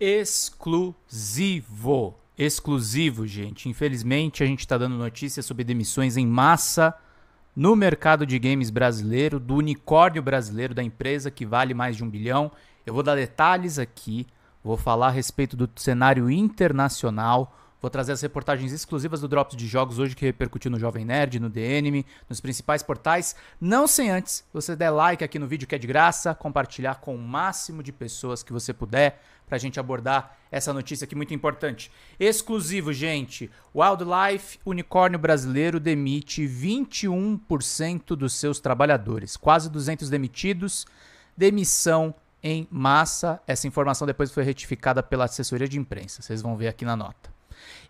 exclusivo. Exclusivo, gente. Infelizmente, a gente está dando notícias sobre demissões em massa no mercado de games brasileiro, do unicórnio brasileiro, da empresa que vale mais de um bilhão. Eu vou dar detalhes aqui, vou falar a respeito do cenário internacional Vou trazer as reportagens exclusivas do Drops de Jogos hoje que repercutiu no Jovem Nerd, no DNM, nos principais portais. Não sem antes você der like aqui no vídeo que é de graça, compartilhar com o máximo de pessoas que você puder para a gente abordar essa notícia aqui muito importante. Exclusivo, gente. Wildlife, unicórnio brasileiro, demite 21% dos seus trabalhadores. Quase 200 demitidos. Demissão em massa. Essa informação depois foi retificada pela assessoria de imprensa. Vocês vão ver aqui na nota.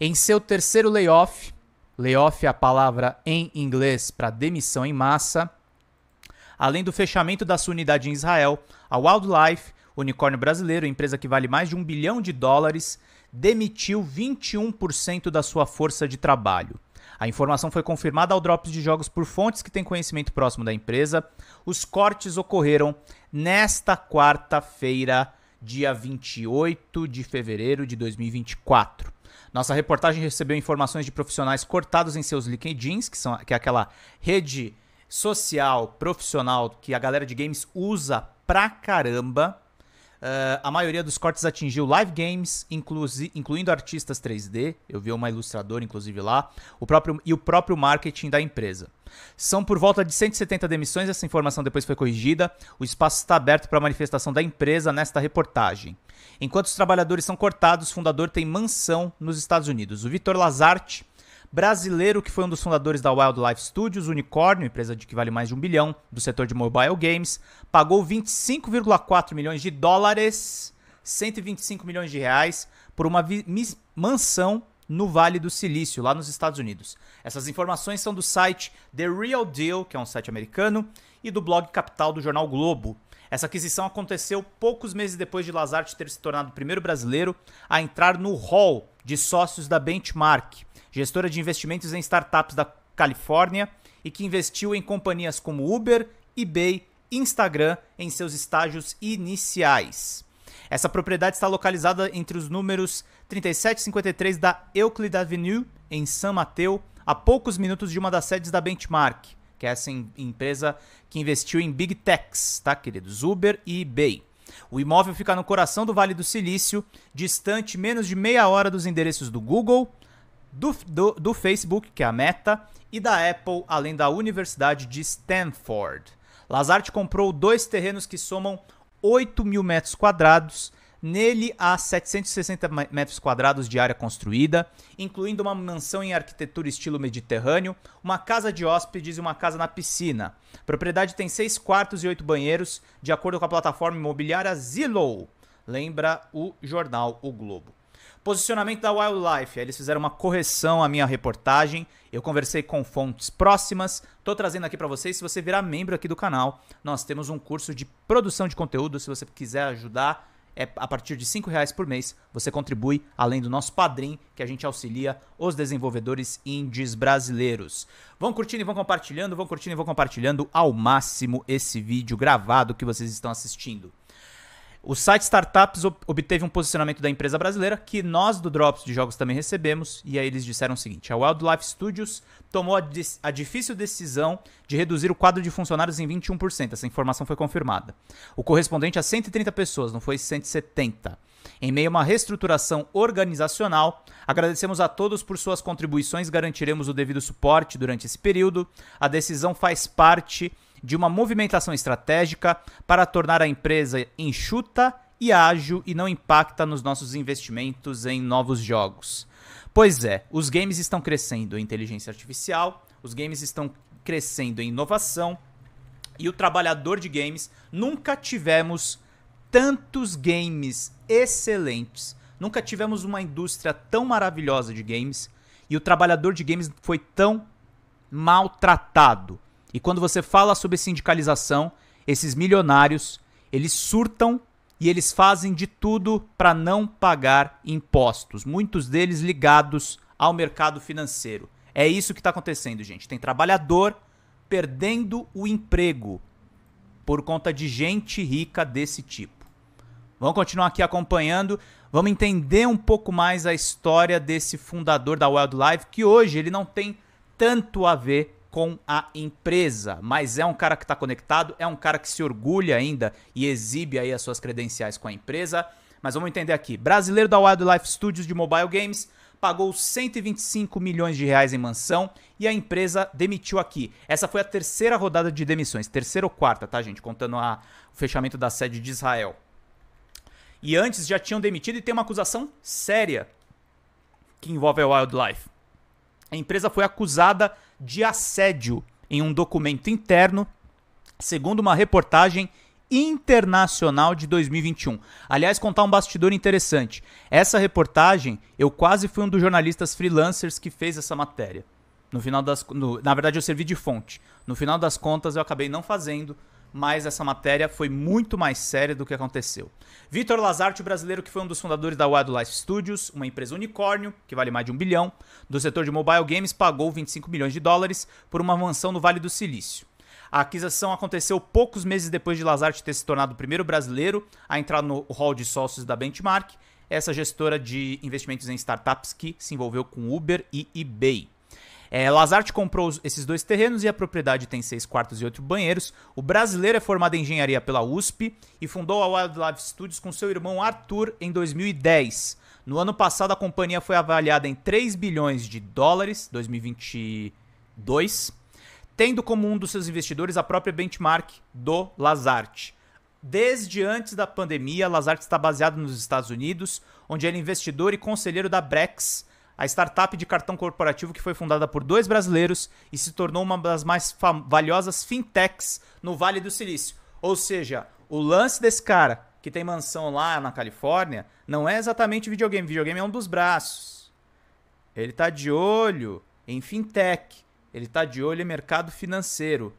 Em seu terceiro layoff, layoff é a palavra em inglês para demissão em massa, além do fechamento da sua unidade em Israel, a Wildlife, unicórnio brasileiro, empresa que vale mais de um bilhão de dólares, demitiu 21% da sua força de trabalho. A informação foi confirmada ao Drops de Jogos por fontes que têm conhecimento próximo da empresa. Os cortes ocorreram nesta quarta-feira, dia 28 de fevereiro de 2024. Nossa reportagem recebeu informações de profissionais cortados em seus LinkedIns, que, são, que é aquela rede social profissional que a galera de games usa pra caramba. Uh, a maioria dos cortes atingiu live games, incluindo artistas 3D. Eu vi uma ilustradora, inclusive, lá. O próprio, e o próprio marketing da empresa. São por volta de 170 demissões. Essa informação depois foi corrigida. O espaço está aberto para manifestação da empresa nesta reportagem. Enquanto os trabalhadores são cortados, o fundador tem mansão nos Estados Unidos. O Vitor Lazarte brasileiro que foi um dos fundadores da Wildlife Studios, unicórnio, empresa de que vale mais de um bilhão do setor de mobile games, pagou 25,4 milhões de dólares, 125 milhões de reais, por uma mansão no Vale do Silício, lá nos Estados Unidos. Essas informações são do site The Real Deal, que é um site americano, e do blog Capital do jornal Globo. Essa aquisição aconteceu poucos meses depois de Lazarte ter se tornado o primeiro brasileiro a entrar no hall de sócios da Benchmark, gestora de investimentos em startups da Califórnia e que investiu em companhias como Uber, eBay Instagram em seus estágios iniciais. Essa propriedade está localizada entre os números 37 e 53 da Euclid Avenue, em San Mateo, a poucos minutos de uma das sedes da Benchmark, que é essa empresa que investiu em Big Techs, tá, queridos? Uber e eBay. O imóvel fica no coração do Vale do Silício, distante menos de meia hora dos endereços do Google, do, do, do Facebook, que é a Meta, e da Apple, além da Universidade de Stanford. Lazarte comprou dois terrenos que somam 8 mil metros quadrados. Nele há 760 metros quadrados de área construída, incluindo uma mansão em arquitetura estilo mediterrâneo, uma casa de hóspedes e uma casa na piscina. A propriedade tem seis quartos e oito banheiros, de acordo com a plataforma imobiliária Zillow, lembra o jornal O Globo. Posicionamento da Wildlife. Eles fizeram uma correção à minha reportagem. Eu conversei com fontes próximas. Estou trazendo aqui para vocês. Se você virar membro aqui do canal, nós temos um curso de produção de conteúdo. Se você quiser ajudar, é a partir de R$ reais por mês. Você contribui, além do nosso padrinho, que a gente auxilia os desenvolvedores indies brasileiros. Vão curtindo e vão compartilhando, vão curtindo e vão compartilhando ao máximo esse vídeo gravado que vocês estão assistindo. O site Startups obteve um posicionamento da empresa brasileira que nós do Drops de Jogos também recebemos, e aí eles disseram o seguinte: a Wildlife Studios tomou a, a, difícil decisão de reduzir o quadro de funcionários em 21%. Essa informação foi confirmada. O correspondente a 130 pessoas, não foi 170. Em meio a uma reestruturação organizacional, agradecemos a todos por suas contribuições, garantiremos o devido suporte durante esse período. A decisão faz parte de uma movimentação estratégica para tornar a empresa enxuta e ágil e não impacta nos nossos investimentos em novos jogos. Pois é, os games estão crescendo em inteligência artificial, os games estão crescendo em inovação e o trabalhador de games nunca tivemos tantos games excelentes, nunca tivemos uma indústria tão maravilhosa de games e o trabalhador de games foi tão maltratado. E quando você fala sobre sindicalização, esses milionários, eles surtam e eles fazem de tudo para não pagar impostos, muitos deles ligados ao mercado financeiro. É isso que está acontecendo, gente. Tem trabalhador perdendo o emprego por conta de gente rica desse tipo. Vamos continuar aqui acompanhando. Vamos entender um pouco mais a história desse fundador da Wildlife, que hoje ele não tem tanto a ver com a empresa, mas é um cara que está conectado, é um cara que se orgulha ainda e exibe aí as suas credenciais com a empresa. Mas vamos entender aqui. Brasileiro da Wildlife Studios de Mobile Games pagou 125 milhões de reais em mansão e a empresa demitiu aqui. Essa foi a terceira rodada de demissões, terceira ou quarta, tá, gente? Contando a, o fechamento da sede de Israel. E antes já tinham demitido e tem uma acusação séria que envolve a Wildlife. A empresa foi acusada de assédio em um documento interno, segundo uma reportagem internacional de 2021. Aliás, contar um bastidor interessante. Essa reportagem, eu quase fui um dos jornalistas freelancers que fez essa matéria. No final das, no, na verdade, eu servi de fonte. No final das contas, eu acabei não fazendo, mas essa matéria foi muito mais séria do que aconteceu. Vitor Lazarte, brasileiro que foi um dos fundadores da Wildlife Studios, uma empresa unicórnio, que vale mais de um bilhão, do setor de mobile games, pagou 25 milhões de dólares por uma mansão no Vale do Silício. A aquisição aconteceu poucos meses depois de Lazarte ter se tornado o primeiro brasileiro a entrar no hall de sócios da Benchmark, essa gestora de investimentos em startups que se envolveu com Uber e eBay. É, Lazarte comprou esses dois terrenos e a propriedade tem seis quartos e oito banheiros. O brasileiro é formado em engenharia pela USP e fundou a Wildlife Studios com seu irmão Arthur em 2010. No ano passado, a companhia foi avaliada em 3 bilhões de dólares, 2022, tendo como um dos seus investidores a própria benchmark do Lazarte. Desde antes da pandemia, Lazarte está baseado nos Estados Unidos, onde ele é investidor e conselheiro da Brex, a startup de cartão corporativo que foi fundada por dois brasileiros e se tornou uma das mais valiosas fintechs no Vale do Silício. Ou seja, o lance desse cara que tem mansão lá na Califórnia não é exatamente videogame. Videogame é um dos braços. Ele está de olho em fintech. Ele está de olho em mercado financeiro.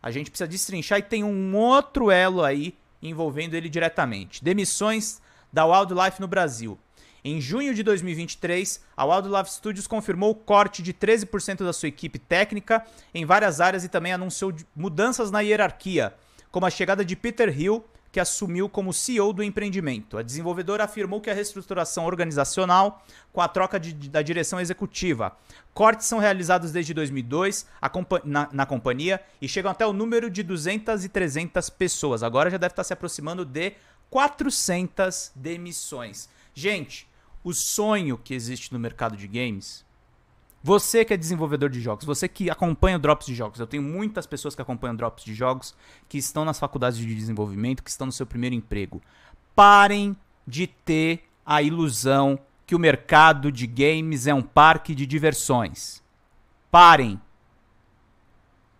A gente precisa destrinchar e tem um outro elo aí envolvendo ele diretamente. Demissões da Wildlife no Brasil. Em junho de 2023, a Wildlife Studios confirmou o corte de 13% da sua equipe técnica em várias áreas e também anunciou mudanças na hierarquia, como a chegada de Peter Hill que assumiu como CEO do empreendimento. A desenvolvedora afirmou que a reestruturação organizacional, com a troca de, da direção executiva, cortes são realizados desde 2002 na, na, companhia e chegam até o número de 200 e 300 pessoas. Agora já deve estar se aproximando de 400 demissões. Gente, o sonho que existe no mercado de games você que é desenvolvedor de jogos, você que acompanha drops de jogos, eu tenho muitas pessoas que acompanham drops de jogos, que estão nas faculdades de desenvolvimento, que estão no seu primeiro emprego. Parem de ter a ilusão que o mercado de games é um parque de diversões. Parem.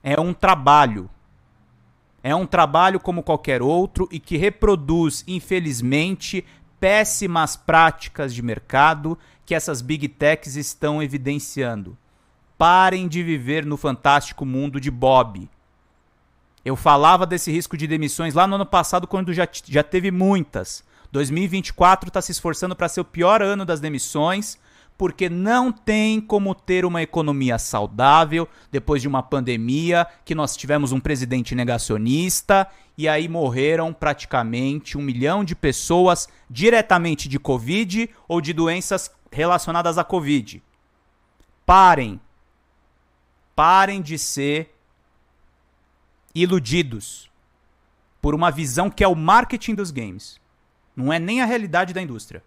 É um trabalho. É um trabalho como qualquer outro e que reproduz, infelizmente, péssimas práticas de mercado que essas big techs estão evidenciando. Parem de viver no fantástico mundo de Bob. Eu falava desse risco de demissões lá no ano passado, quando já, já teve muitas. 2024 está se esforçando para ser o pior ano das demissões, porque não tem como ter uma economia saudável depois de uma pandemia, que nós tivemos um presidente negacionista e aí morreram praticamente um milhão de pessoas diretamente de Covid ou de doenças relacionadas à Covid. Parem. Parem de ser iludidos por uma visão que é o marketing dos games. Não é nem a realidade da indústria.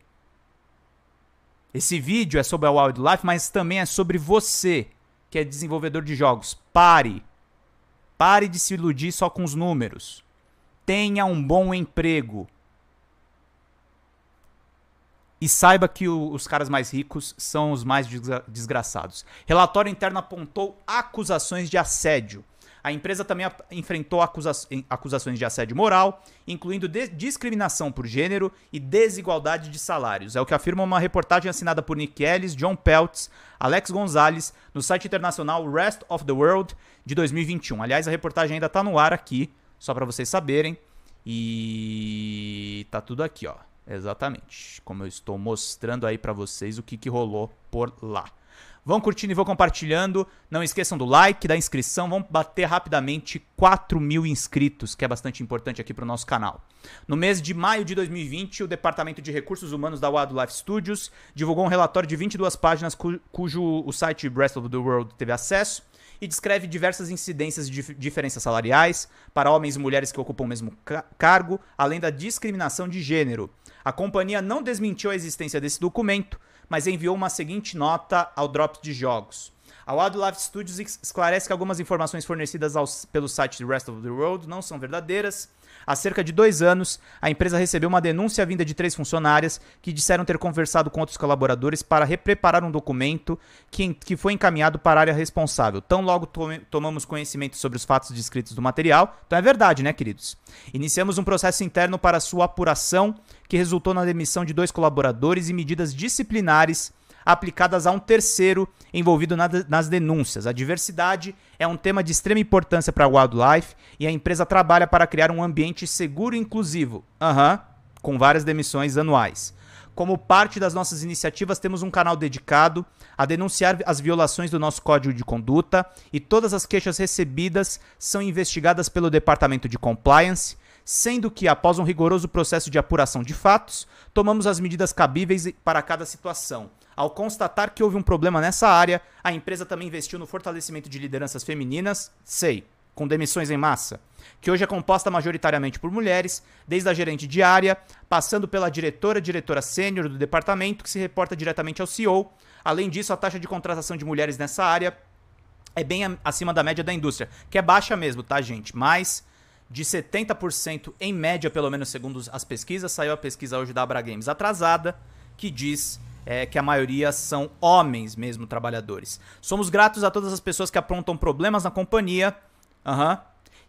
Esse vídeo é sobre a Wildlife, mas também é sobre você, que é desenvolvedor de jogos. Pare. Pare de se iludir só com os números. Tenha um bom emprego. E saiba que o, os caras mais ricos são os mais desgra desgraçados. Relatório interno apontou acusações de assédio. A empresa também enfrentou acusa acusações de assédio moral, incluindo discriminação por gênero e desigualdade de salários. É o que afirma uma reportagem assinada por Nick Ellis, John Peltz, Alex Gonzalez, no site internacional Rest of the World de 2021. Aliás, a reportagem ainda está no ar aqui, só para vocês saberem. E tá tudo aqui, ó. Exatamente. Como eu estou mostrando aí para vocês o que, que rolou por lá. Vão curtindo e vão compartilhando. Não esqueçam do like, da inscrição. Vamos bater rapidamente 4 mil inscritos, que é bastante importante aqui para o nosso canal. No mês de maio de 2020, o Departamento de Recursos Humanos da Wildlife Studios divulgou um relatório de 22 páginas cu cujo o site Rest of the World teve acesso e descreve diversas incidências de diferenças salariais para homens e mulheres que ocupam o mesmo ca cargo, além da discriminação de gênero. A companhia não desmentiu a existência desse documento, mas enviou uma seguinte nota ao Drops de Jogos. A Wildlife Studios esclarece que algumas informações fornecidas aos, pelo site Rest of the World não são verdadeiras Há cerca de dois anos, a empresa recebeu uma denúncia vinda de três funcionárias que disseram ter conversado com outros colaboradores para repreparar um documento que, que foi encaminhado para a área responsável. Tão logo to tomamos conhecimento sobre os fatos descritos do material, então é verdade, né, queridos? Iniciamos um processo interno para sua apuração, que resultou na demissão de dois colaboradores e medidas disciplinares aplicadas a um terceiro envolvido na, nas denúncias. A diversidade é um tema de extrema importância para a Wildlife e a empresa trabalha para criar um ambiente seguro e inclusivo. Uhum, com várias demissões anuais. Como parte das nossas iniciativas, temos um canal dedicado a denunciar as violações do nosso código de conduta e todas as queixas recebidas são investigadas pelo Departamento de Compliance, sendo que, após um rigoroso processo de apuração de fatos, tomamos as medidas cabíveis para cada situação. Ao constatar que houve um problema nessa área, a empresa também investiu no fortalecimento de lideranças femininas, sei, com demissões em massa, que hoje é composta majoritariamente por mulheres, desde a gerente de área, passando pela diretora, diretora sênior do departamento, que se reporta diretamente ao CEO. Além disso, a taxa de contratação de mulheres nessa área é bem acima da média da indústria, que é baixa mesmo, tá, gente? Mas de 70% em média, pelo menos segundo as pesquisas. Saiu a pesquisa hoje da Abra Games atrasada, que diz é, que a maioria são homens mesmo trabalhadores. Somos gratos a todas as pessoas que aprontam problemas na companhia. Uhum.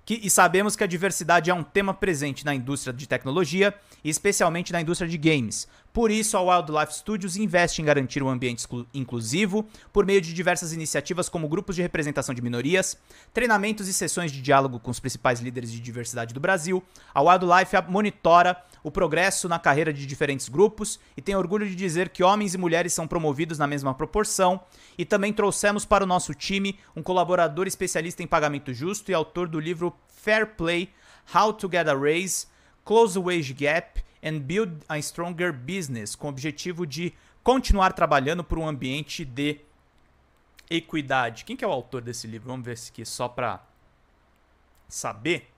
Que, e sabemos que a diversidade é um tema presente na indústria de tecnologia e especialmente na indústria de games. Por isso, a Wildlife Studios investe em garantir um ambiente inclusivo por meio de diversas iniciativas como grupos de representação de minorias, treinamentos e sessões de diálogo com os principais líderes de diversidade do Brasil. A Wildlife monitora o progresso na carreira de diferentes grupos e tem orgulho de dizer que homens e mulheres são promovidos na mesma proporção. E também trouxemos para o nosso time um colaborador especialista em pagamento justo e autor do livro Fair Play: How to Get a Raise, Close the Wage Gap and Build a Stronger Business, com o objetivo de continuar trabalhando por um ambiente de equidade. Quem que é o autor desse livro? Vamos ver aqui só para saber,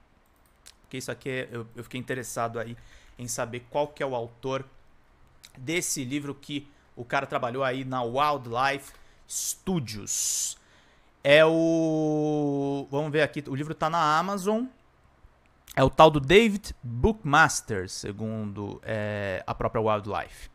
porque isso aqui é, eu, eu, fiquei interessado aí em saber qual que é o autor desse livro que o cara trabalhou aí na Wildlife Studios. É o. Vamos ver aqui. O livro tá na Amazon. É o tal do David Bookmaster, segundo é, a própria Wildlife.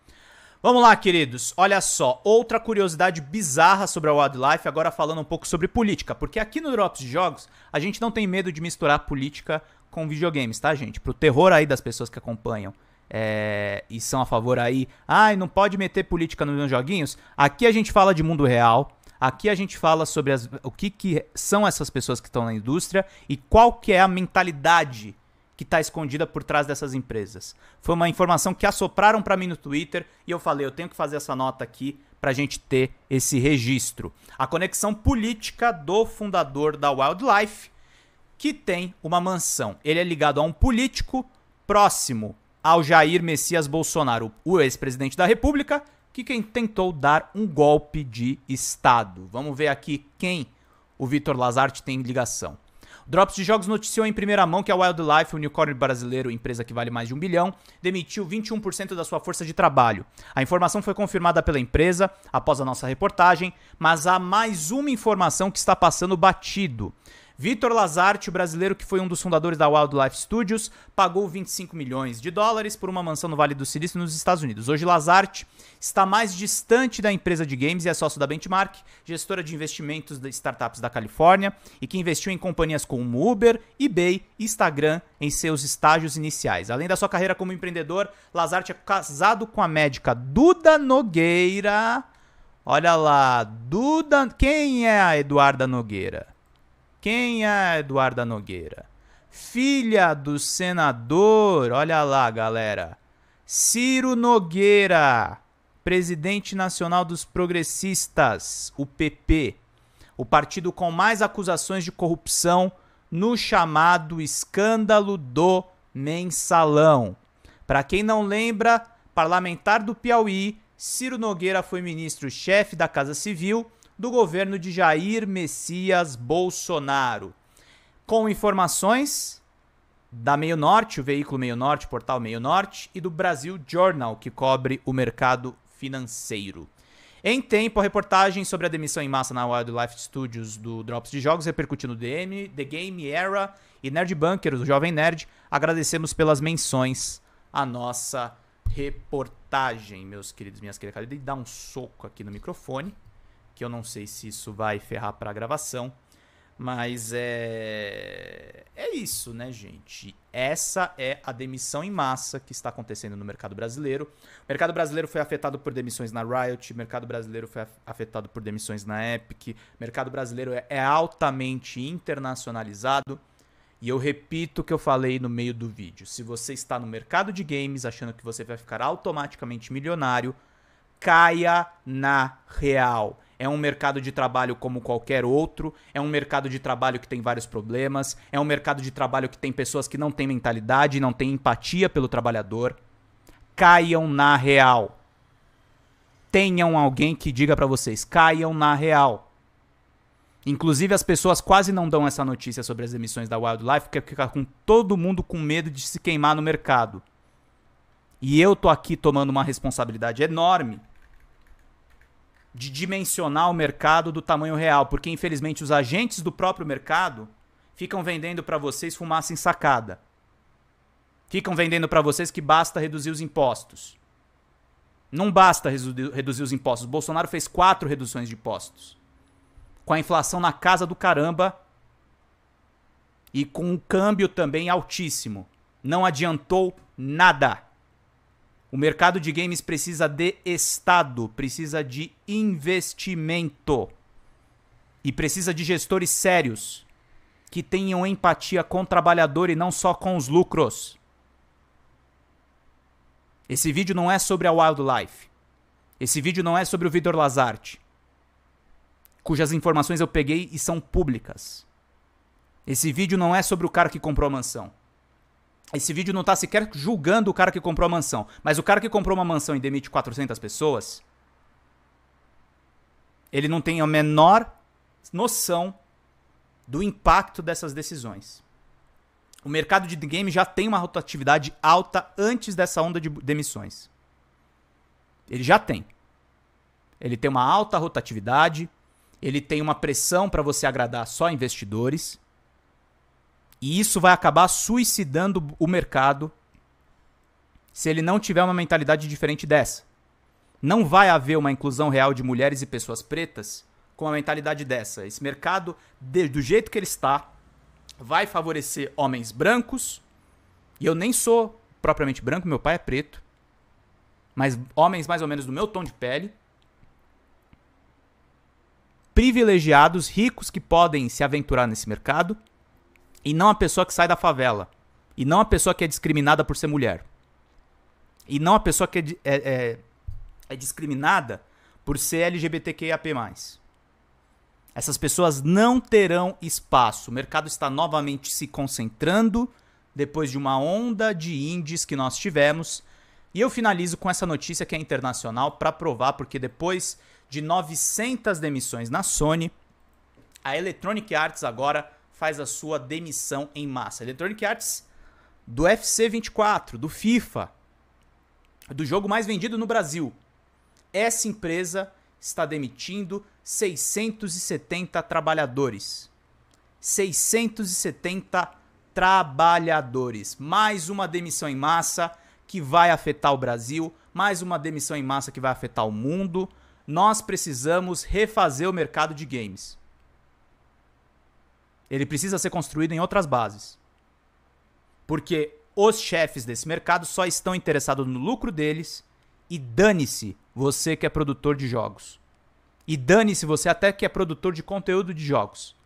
Vamos lá, queridos. Olha só, outra curiosidade bizarra sobre a Wildlife, agora falando um pouco sobre política, porque aqui no Drops de Jogos a gente não tem medo de misturar política com videogames, tá, gente? Pro terror aí das pessoas que acompanham é, e são a favor aí, ai, ah, não pode meter política nos meus joguinhos. Aqui a gente fala de mundo real, Aqui a gente fala sobre as, o que, que são essas pessoas que estão na indústria e qual que é a mentalidade que está escondida por trás dessas empresas. Foi uma informação que assopraram para mim no Twitter e eu falei, eu tenho que fazer essa nota aqui para a gente ter esse registro. A conexão política do fundador da Wildlife, que tem uma mansão. Ele é ligado a um político próximo ao Jair Messias Bolsonaro, o ex-presidente da República, que quem tentou dar um golpe de Estado. Vamos ver aqui quem o Vitor Lazarte tem ligação. Drops de Jogos noticiou em primeira mão que a Wildlife, o unicórnio brasileiro, empresa que vale mais de um bilhão, demitiu 21% da sua força de trabalho. A informação foi confirmada pela empresa após a nossa reportagem, mas há mais uma informação que está passando batido. Vitor Lazarte, o brasileiro que foi um dos fundadores da Wildlife Studios, pagou 25 milhões de dólares por uma mansão no Vale do Silício nos Estados Unidos. Hoje Lazarte está mais distante da empresa de games e é sócio da Benchmark, gestora de investimentos de startups da Califórnia e que investiu em companhias como Uber, eBay e Instagram em seus estágios iniciais. Além da sua carreira como empreendedor, Lazarte é casado com a médica Duda Nogueira. Olha lá, Duda. Quem é a Eduarda Nogueira? Quem é Eduarda Nogueira? Filha do senador, olha lá, galera. Ciro Nogueira, presidente nacional dos progressistas, o PP, o partido com mais acusações de corrupção no chamado escândalo do mensalão. Para quem não lembra, parlamentar do Piauí, Ciro Nogueira foi ministro-chefe da Casa Civil do governo de Jair Messias Bolsonaro. Com informações da Meio Norte, o veículo Meio Norte, portal Meio Norte, e do Brasil Journal, que cobre o mercado financeiro. Em tempo, a reportagem sobre a demissão em massa na Wildlife Studios do Drops de Jogos repercutiu no DM, The Game Era e Nerd Bunker, do Jovem Nerd. Agradecemos pelas menções à nossa reportagem, meus queridos, minhas queridas. Acabei de dar um soco aqui no microfone, que eu não sei se isso vai ferrar para a gravação. Mas é. É isso, né, gente? Essa é a demissão em massa que está acontecendo no mercado brasileiro. O mercado brasileiro foi afetado por demissões na Riot, o mercado brasileiro foi afetado por demissões na Epic, o mercado brasileiro é, é altamente internacionalizado. E eu repito o que eu falei no meio do vídeo. Se você está no mercado de games achando que você vai ficar automaticamente milionário, caia na real. É um mercado de trabalho como qualquer outro, é um mercado de trabalho que tem vários problemas, é um mercado de trabalho que tem pessoas que não têm mentalidade, não têm empatia pelo trabalhador. Caiam na real. Tenham alguém que diga para vocês, caiam na real. Inclusive as pessoas quase não dão essa notícia sobre as emissões da Wildlife porque fica com todo mundo com medo de se queimar no mercado. E eu tô aqui tomando uma responsabilidade enorme de dimensionar o mercado do tamanho real, porque infelizmente os agentes do próprio mercado ficam vendendo para vocês fumaça ensacada. Ficam vendendo para vocês que basta reduzir os impostos. Não basta reduzir os impostos. Bolsonaro fez quatro reduções de impostos. Com a inflação na casa do caramba e com o câmbio também altíssimo. Não adiantou nada. O mercado de games precisa de Estado, precisa de investimento. E precisa de gestores sérios que tenham empatia com o trabalhador e não só com os lucros. Esse vídeo não é sobre a Wildlife. Esse vídeo não é sobre o Vitor Lazarte, cujas informações eu peguei e são públicas. Esse vídeo não é sobre o cara que comprou a mansão. Esse vídeo não está sequer julgando o cara que comprou a mansão. Mas o cara que comprou uma mansão e demite 400 pessoas, ele não tem a menor noção do impacto dessas decisões. O mercado de game já tem uma rotatividade alta antes dessa onda de demissões. Ele já tem. Ele tem uma alta rotatividade, ele tem uma pressão para você agradar só investidores. E isso vai acabar suicidando o mercado se ele não tiver uma mentalidade diferente dessa. Não vai haver uma inclusão real de mulheres e pessoas pretas com uma mentalidade dessa. Esse mercado, do jeito que ele está, vai favorecer homens brancos. E eu nem sou propriamente branco, meu pai é preto. Mas homens mais ou menos do meu tom de pele. Privilegiados, ricos que podem se aventurar nesse mercado e não a pessoa que sai da favela. E não a pessoa que é discriminada por ser mulher. E não a pessoa que é, é, é, é discriminada por ser LGBTQIAP+. Essas pessoas não terão espaço. O mercado está novamente se concentrando depois de uma onda de indies que nós tivemos. E eu finalizo com essa notícia que é internacional para provar, porque depois de 900 demissões na Sony, a Electronic Arts agora faz a sua demissão em massa. Electronic Arts do FC 24, do FIFA, do jogo mais vendido no Brasil. Essa empresa está demitindo 670 trabalhadores. 670 trabalhadores. Mais uma demissão em massa que vai afetar o Brasil, mais uma demissão em massa que vai afetar o mundo. Nós precisamos refazer o mercado de games. Ele precisa ser construído em outras bases. Porque os chefes desse mercado só estão interessados no lucro deles e dane-se você que é produtor de jogos. E dane-se você até que é produtor de conteúdo de jogos.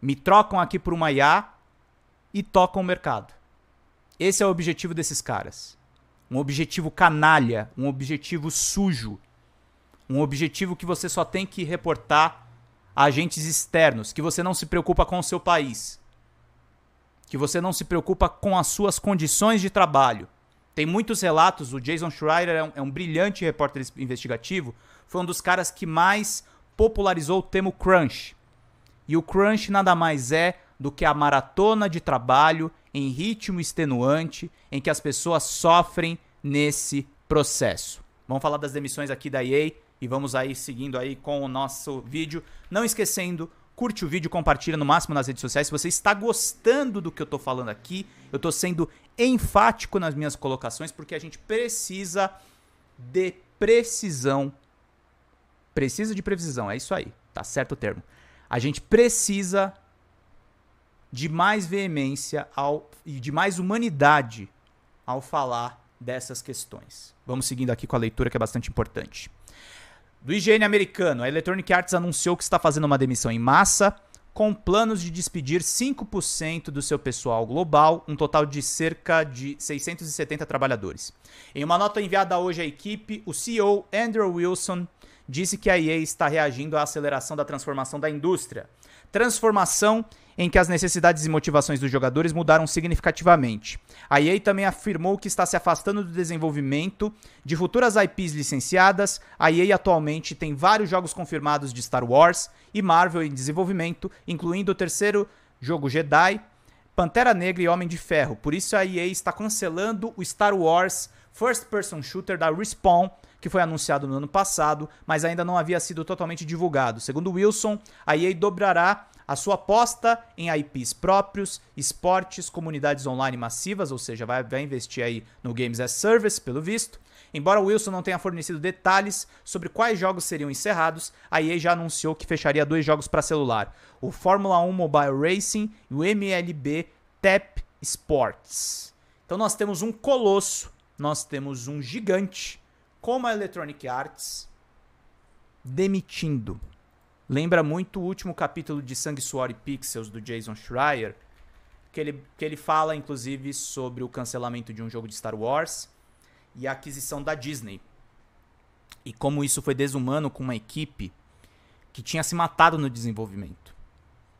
Me trocam aqui por uma IA e tocam o mercado. Esse é o objetivo desses caras. um objetivo canalha, um objetivo sujo, um objetivo que você só tem que reportar agentes externos, que você não se preocupa com o seu país, que você não se preocupa com as suas condições de trabalho. Tem muitos relatos, o Jason Schreier é um, é um brilhante repórter investigativo, foi um dos caras que mais popularizou o termo crunch. E o crunch nada mais é do que a maratona de trabalho em ritmo extenuante em que as pessoas sofrem nesse processo. Vamos falar das demissões aqui da EA e vamos aí seguindo aí com o nosso vídeo. Não esquecendo, curte o vídeo, compartilha no máximo nas redes sociais. Se você está gostando do que eu estou falando aqui, eu estou sendo enfático nas minhas colocações porque a gente precisa de precisão. Precisa de previsão, é isso aí, tá certo o termo. A gente precisa de mais veemência ao, e de mais humanidade ao falar dessas questões. Vamos seguindo aqui com a leitura que é bastante importante. Do IGN americano, a Electronic Arts anunciou que está fazendo uma demissão em massa, com planos de despedir 5% do seu pessoal global, um total de cerca de 670 trabalhadores. Em uma nota enviada hoje à equipe, o CEO Andrew Wilson disse que a EA está reagindo à aceleração da transformação da indústria. Transformação em que as necessidades e motivações dos jogadores mudaram significativamente. A EA também afirmou que está se afastando do desenvolvimento de futuras IPs licenciadas. A EA atualmente tem vários jogos confirmados de Star Wars e Marvel em desenvolvimento, incluindo o terceiro jogo Jedi, Pantera Negra e Homem de Ferro. Por isso a EA está cancelando o Star Wars First Person Shooter da Respawn, que foi anunciado no ano passado, mas ainda não havia sido totalmente divulgado. Segundo Wilson, a EA dobrará a sua aposta em IPs próprios, esportes, comunidades online massivas, ou seja, vai, vai investir aí no Games as Service, pelo visto. Embora Wilson não tenha fornecido detalhes sobre quais jogos seriam encerrados, a EA já anunciou que fecharia dois jogos para celular: o Fórmula 1 Mobile Racing e o MLB Tap Sports. Então nós temos um colosso, nós temos um gigante, como a Electronic Arts, demitindo Lembra muito o último capítulo de Sangue, Suor e Pixels do Jason Schreier, que ele, que ele fala inclusive sobre o cancelamento de um jogo de Star Wars e a aquisição da Disney. E como isso foi desumano com uma equipe que tinha se matado no desenvolvimento.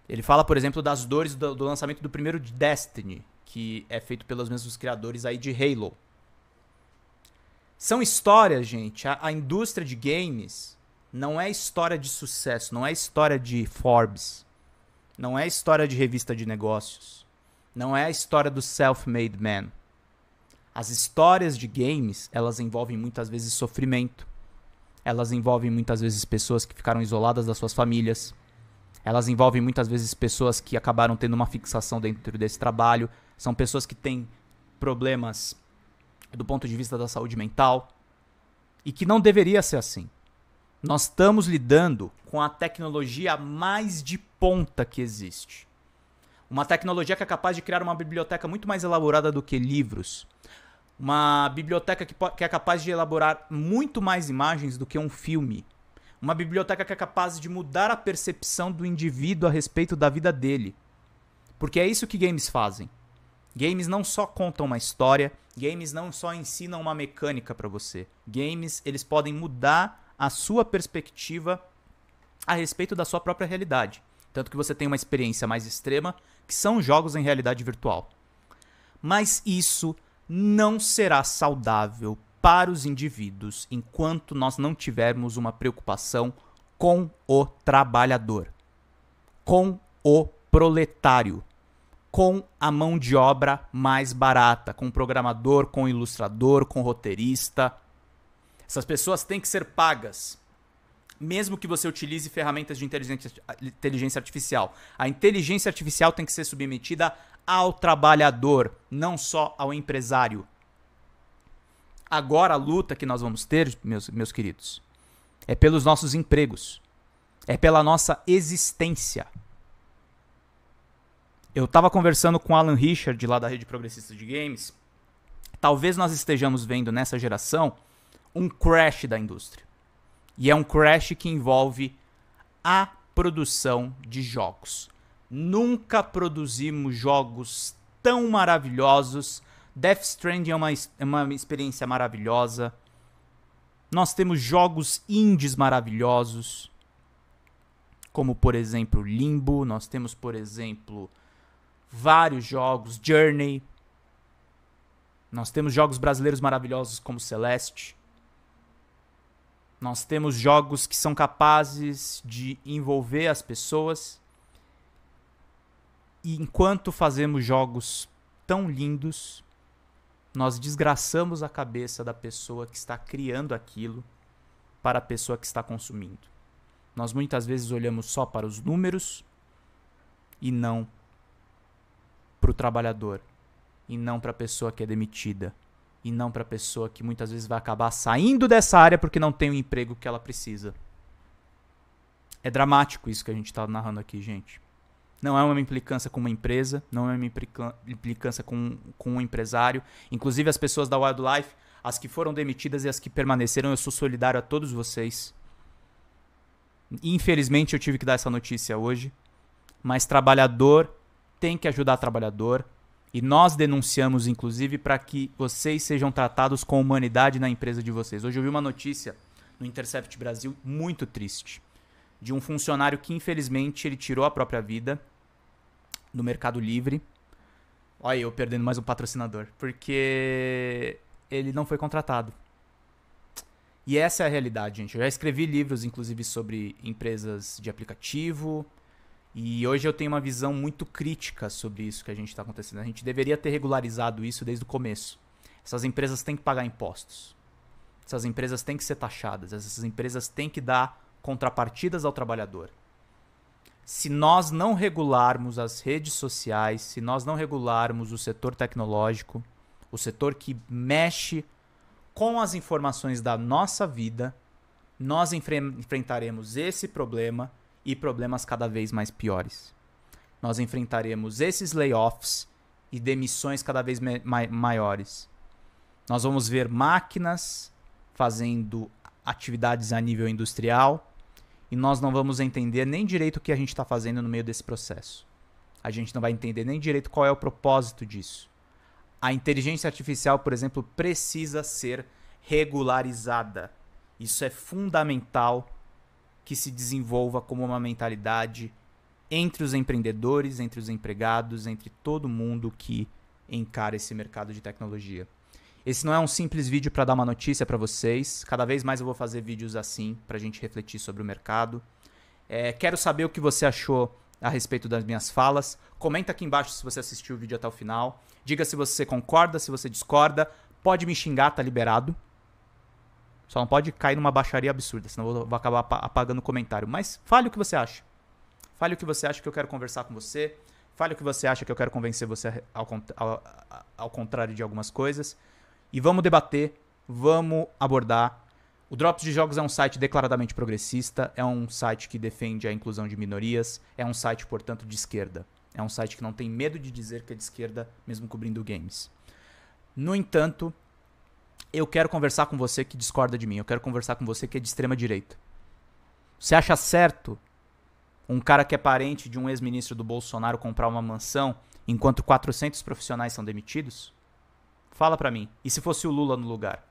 Ele fala, por exemplo, das dores do, do lançamento do primeiro Destiny, que é feito pelos mesmos criadores aí de Halo. São histórias, gente. A, a indústria de games não é história de sucesso, não é história de Forbes, não é história de revista de negócios, não é a história do self-made man. As histórias de games, elas envolvem muitas vezes sofrimento. Elas envolvem muitas vezes pessoas que ficaram isoladas das suas famílias. Elas envolvem muitas vezes pessoas que acabaram tendo uma fixação dentro desse trabalho. São pessoas que têm problemas do ponto de vista da saúde mental. E que não deveria ser assim. Nós estamos lidando com a tecnologia mais de ponta que existe. Uma tecnologia que é capaz de criar uma biblioteca muito mais elaborada do que livros. Uma biblioteca que, que é capaz de elaborar muito mais imagens do que um filme. Uma biblioteca que é capaz de mudar a percepção do indivíduo a respeito da vida dele. Porque é isso que games fazem. Games não só contam uma história, games não só ensinam uma mecânica para você. Games, eles podem mudar a sua perspectiva a respeito da sua própria realidade. Tanto que você tem uma experiência mais extrema, que são jogos em realidade virtual. Mas isso não será saudável para os indivíduos enquanto nós não tivermos uma preocupação com o trabalhador, com o proletário, com a mão de obra mais barata, com o programador, com o ilustrador, com o roteirista, essas pessoas têm que ser pagas. Mesmo que você utilize ferramentas de inteligência artificial. A inteligência artificial tem que ser submetida ao trabalhador, não só ao empresário. Agora a luta que nós vamos ter, meus, meus queridos, é pelos nossos empregos. É pela nossa existência. Eu estava conversando com Alan Richard, lá da Rede Progressista de Games. Talvez nós estejamos vendo nessa geração um crash da indústria. E é um crash que envolve a produção de jogos. Nunca produzimos jogos tão maravilhosos, Death Stranding é uma, é uma experiência maravilhosa. Nós temos jogos indies maravilhosos, como por exemplo Limbo. Nós temos, por exemplo, vários jogos, Journey. Nós temos jogos brasileiros maravilhosos como Celeste. Nós temos jogos que são capazes de envolver as pessoas. E enquanto fazemos jogos tão lindos, nós desgraçamos a cabeça da pessoa que está criando aquilo para a pessoa que está consumindo. Nós muitas vezes olhamos só para os números e não para o trabalhador, e não para a pessoa que é demitida, e não para a pessoa que muitas vezes vai acabar saindo dessa área porque não tem o emprego que ela precisa. É dramático isso que a gente está narrando aqui, gente. Não é uma implicância com uma empresa, não é uma implicância com, com um empresário. Inclusive as pessoas da Wildlife, as que foram demitidas e as que permaneceram, eu sou solidário a todos vocês. Infelizmente eu tive que dar essa notícia hoje, mas trabalhador tem que ajudar trabalhador. E nós denunciamos, inclusive, para que vocês sejam tratados com humanidade na empresa de vocês. Hoje eu vi uma notícia no Intercept Brasil muito triste de um funcionário que, infelizmente, ele tirou a própria vida no Mercado Livre. Olha, eu perdendo mais um patrocinador. Porque ele não foi contratado. E essa é a realidade, gente. Eu já escrevi livros, inclusive, sobre empresas de aplicativo. E hoje eu tenho uma visão muito crítica sobre isso que a gente está acontecendo. A gente deveria ter regularizado isso desde o começo. Essas empresas têm que pagar impostos. Essas empresas têm que ser taxadas. Essas empresas têm que dar contrapartidas ao trabalhador se nós não regularmos as redes sociais, se nós não regularmos o setor tecnológico, o setor que mexe com as informações da nossa vida, nós enfre enfrentaremos esse problema e problemas cada vez mais piores. Nós enfrentaremos esses layoffs e demissões cada vez ma maiores. Nós vamos ver máquinas fazendo atividades a nível industrial e nós não vamos entender nem direito o que a gente está fazendo no meio desse processo. A gente não vai entender nem direito qual é o propósito disso. A inteligência artificial, por exemplo, precisa ser regularizada. Isso é fundamental que se desenvolva como uma mentalidade entre os empreendedores, entre os empregados, entre todo mundo que encara esse mercado de tecnologia. Esse não é um simples vídeo para dar uma notícia para vocês. Cada vez mais eu vou fazer vídeos assim para a gente refletir sobre o mercado. É, quero saber o que você achou a respeito das minhas falas. Comenta aqui embaixo se você assistiu o vídeo até o final. Diga se você concorda, se você discorda. Pode me xingar, tá liberado. Só não pode cair numa baixaria absurda, senão eu vou acabar apagando o comentário. Mas fale o que você acha. Fale o que você acha que eu quero conversar com você. Fale o que você acha que eu quero convencer você ao, ao, ao contrário de algumas coisas. E vamos debater, vamos abordar. O Drops de Jogos é um site declaradamente progressista, é um site que defende a inclusão de minorias, é um site, portanto, de esquerda. É um site que não tem medo de dizer que é de esquerda, mesmo cobrindo games. No entanto, eu quero conversar com você que discorda de mim, eu quero conversar com você que é de extrema direita. Você acha certo um cara que é parente de um ex-ministro do Bolsonaro comprar uma mansão enquanto 400 profissionais são demitidos? Fala para mim. E se fosse o Lula no lugar?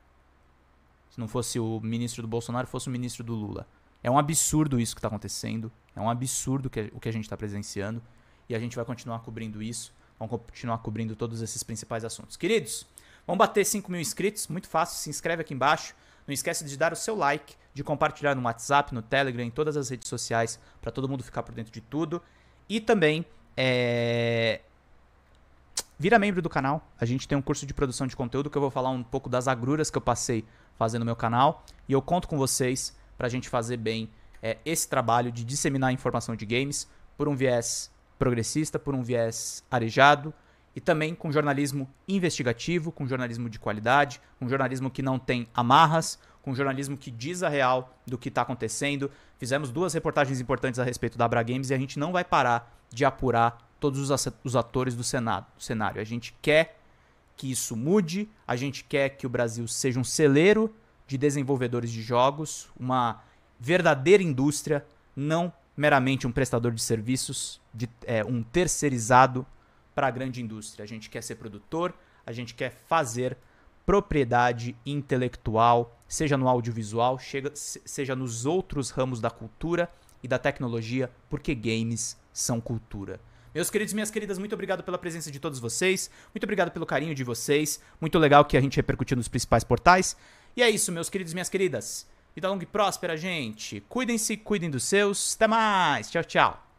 Se não fosse o ministro do Bolsonaro, fosse o ministro do Lula. É um absurdo isso que está acontecendo. É um absurdo o que a gente está presenciando. E a gente vai continuar cobrindo isso. Vamos continuar cobrindo todos esses principais assuntos. Queridos, vamos bater 5 mil inscritos. Muito fácil. Se inscreve aqui embaixo. Não esquece de dar o seu like, de compartilhar no WhatsApp, no Telegram, em todas as redes sociais, para todo mundo ficar por dentro de tudo. E também é, Vira membro do canal. A gente tem um curso de produção de conteúdo que eu vou falar um pouco das agruras que eu passei fazendo meu canal. E eu conto com vocês para a gente fazer bem é, esse trabalho de disseminar informação de games por um viés progressista, por um viés arejado e também com jornalismo investigativo, com jornalismo de qualidade, com jornalismo que não tem amarras, com jornalismo que diz a real do que está acontecendo. Fizemos duas reportagens importantes a respeito da Abra Games e a gente não vai parar de apurar todos os atores do Senado, cenário. A gente quer que isso mude, a gente quer que o Brasil seja um celeiro de desenvolvedores de jogos, uma verdadeira indústria, não meramente um prestador de serviços, de, é, um terceirizado para a grande indústria. A gente quer ser produtor, a gente quer fazer propriedade intelectual, seja no audiovisual, seja nos outros ramos da cultura e da tecnologia, porque games são cultura. Meus queridos e minhas queridas, muito obrigado pela presença de todos vocês, muito obrigado pelo carinho de vocês, muito legal que a gente repercutiu nos principais portais. E é isso, meus queridos e minhas queridas. Vida longa e próspera, gente. Cuidem-se, cuidem dos seus. Até mais. Tchau, tchau.